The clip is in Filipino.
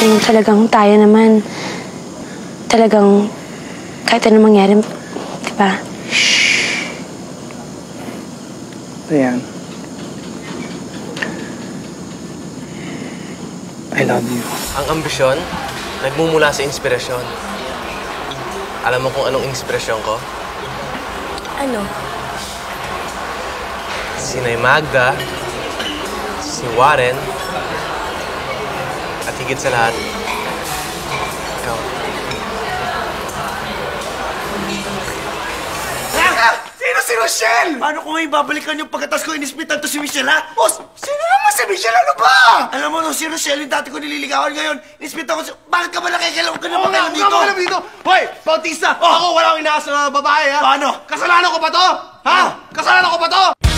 Kung talagang tayo naman, talagang kahit ano mangyari, di ba? Dayan. I love you. Ang ambisyon, nagmumula sa inspirasyon. Alam mo kung anong inspirasyon ko? Ano? Si Nay Magda, si Warren, higit sa lahat, ikaw. Sino si Rochelle? Paano ko ngayon babalikan yung pagkatas ko inispitan to si Michelle, ha? Boss, sino naman si Michelle? Ano ba? Alam mo, no, si Rochelle, yung dati ko nililigawan ngayon, inispitan ko si... Bakit ka ba nakikialam ka na ba kayo dito? Ka dito! Hoy, Bautista! Ako wala akong inaas na babae, ha? Paano? Kasalanan ko ba to? Ha? Kasalanan ko ba to?